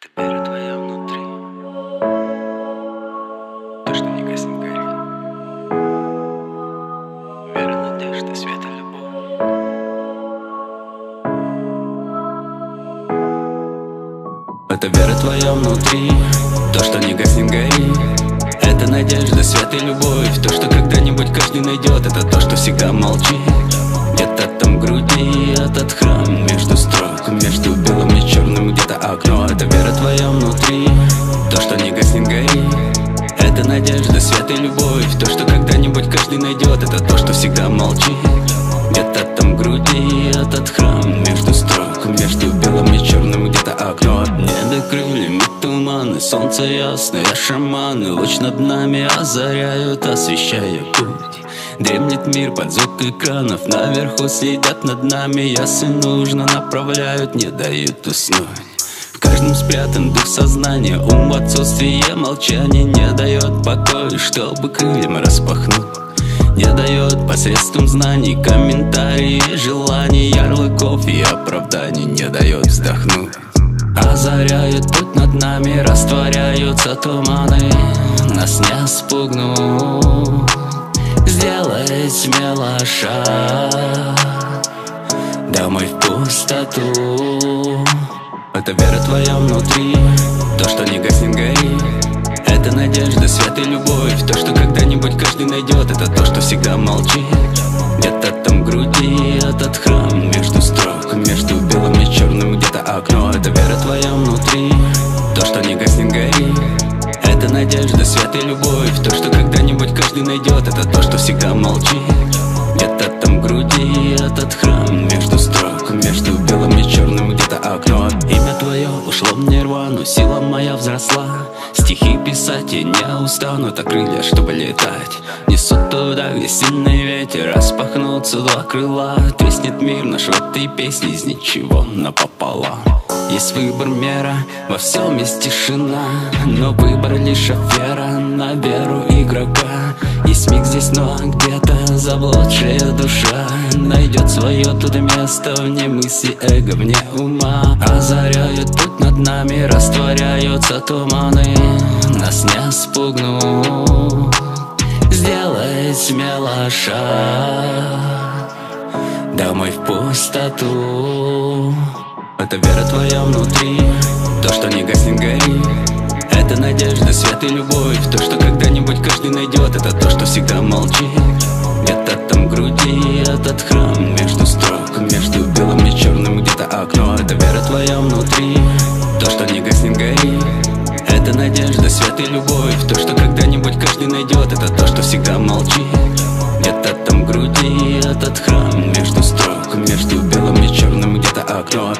Это вера твоя внутри. То, что не гаснет гори Вера, надежда, свет и любовь. Это вера твоя внутри. То, что не гаснет гори Это надежда, свет и любовь. То, что когда-нибудь каждый найдет Это то, что всегда молчит внутри. То, что не гаснет гори Это надежда, свет и любовь. То, что когда-нибудь каждый найдет Это то, что всегда молчит. Где-то там в груди этот храм между строк. Между белым и черным где-то окно Небо крыльями туманы, солнце ясное, шаманы. Луч над нами озаряют, освещая путь. Дремлет мир под звук экранов. Наверху сидят над нами Ясы нужно направляют, не дают уснуть В каждом спрятан дух сознания. Ум в отсутствие молчания Не дает покоя, чтобы крыльям распахнуть. Не дает посредством знаний Комментарии, желаний, ярлыков и оправданий. Не дает вздохнуть. Озаряет путь над нами Растворяются туманы. Нас не спугнут. Сделай смело шаг. Домой в пустоту Это вера твоя внутри. То, что не гаснет, гори. Это надежда, свет и любовь. То, что когда-нибудь каждый найдет Это то, что всегда молчит. Где-то там в груди этот храм Между строк, между белым и черным Где-то окно, это вера твоя внутри. То, что не гаснет, гори. Это надежда, свет и любовь. То, что когда-нибудь каждый найдет Это то, что всегда молчит. Где-то там в груди этот храм Между строк, между белым и черным Где-то окно ушло в нирвану Сила моя взросла. Стихи писать я не устану Так крылья, чтобы летать. Несут туда, где сильный ветер Распахнутся два крыла. Треснет мир наш в этой песне Из ничего напополам есть выбор мера, во всем есть тишина. Но выбор лишь афера на веру игрока. Есть миг здесь, но где-то заблудшая душа. Найдет свое тут место вне мысли эго, вне ума. Озаряют путь над нами, растворяются туманы. Нас не спугнут. Сделай смело шаг Домой в пустоту это вера твоя внутри. То, что не гаснет, гори. Это надежда, свет и любовь. То, что когда-нибудь каждый найдет Это то, что всегда молчит. Где-то там в груди этот храм Между строк, между белым и черным Где-то окно, это вера твоя внутри. То, что не гаснет, гори. Это надежда, свет и любовь. То, что когда-нибудь каждый найдет Это то, что всегда молчит. Где-то там в груди этот храм Между строк, между белым и черным Где-то окно